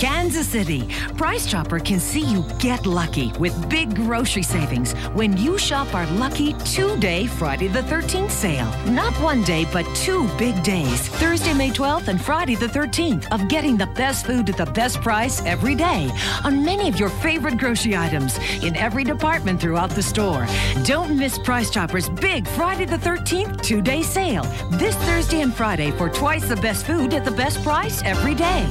Kansas City. Price Chopper can see you get lucky with big grocery savings when you shop our lucky two day Friday the 13th sale. Not one day, but two big days. Thursday, May 12th and Friday the 13th of getting the best food at the best price every day on many of your favorite grocery items in every department throughout the store. Don't miss Price Chopper's big Friday the 13th two day sale this Thursday and Friday for twice the best food at the best price every day.